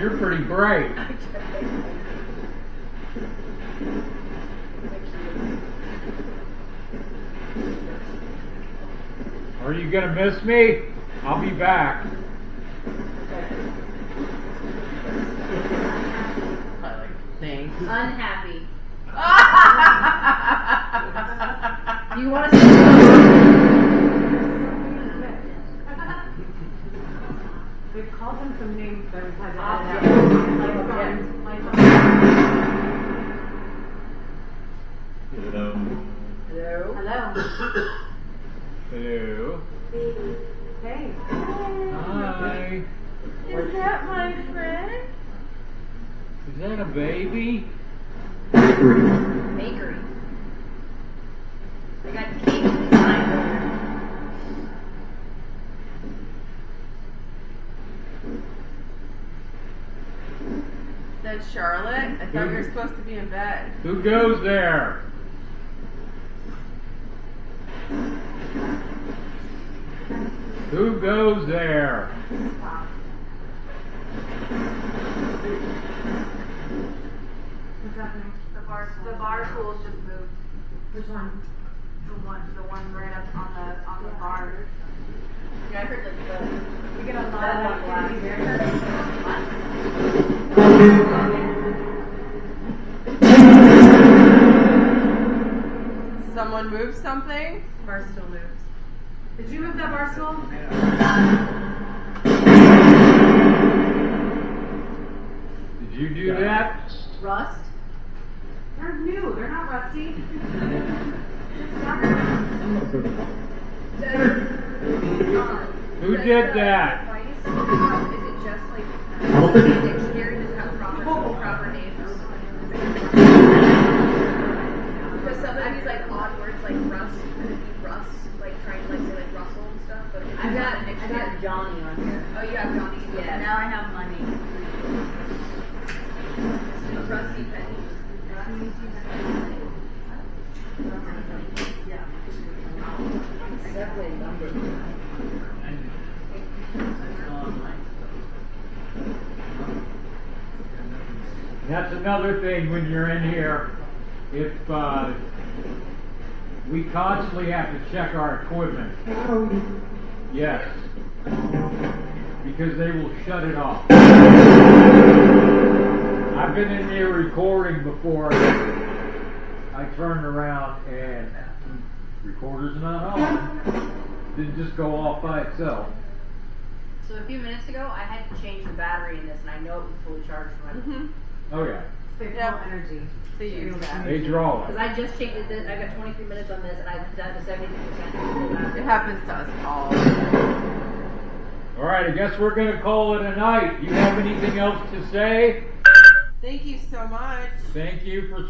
You're pretty bright. Are you gonna miss me? I'll be back. Thanks. Unhappy. Do you want to say We've called them some names, but we've Hello. Hello. Hey. Hi. Is that my friend? Is that a baby? Bakery. I got cake. Said Charlotte. I thought you were supposed to be in bed. Who goes there? Who goes there? The bar, the bar stools just moved. Which one? The one, the one right up on the, on the bar. Yeah, I heard the, the We get a lot of one there. Someone moved something? Bar stool moves. Did you move that bar stool? Did you do that? rust. They're new. They're not rusty. Who did that? Is it just like, dictionary, does it have proper, proper names? Because some of these like odd words like rust, could it be rust, like trying to like say like Russell and stuff, but it's I've got, not a I dictionary. got Johnny on here. Oh, you have Johnny. Yeah, now I have money. A rusty penny. Definitely number. That's another thing when you're in here. If uh, we constantly have to check our equipment. Yes. Because they will shut it off. I've been in here recording before. I turned around and recorder's not on. Didn't just go off by itself. So a few minutes ago, I had to change the battery in this, and I know it was fully charged when Mm-hmm. Oh yeah. They pull Yep. energy. To use that. They draw Because it. I just changed it. I got 23 minutes on this, and I down to 73 percent It battery. happens to us all. All right, I guess we're gonna call it a night. You have anything else to say? Thank you so much. Thank you for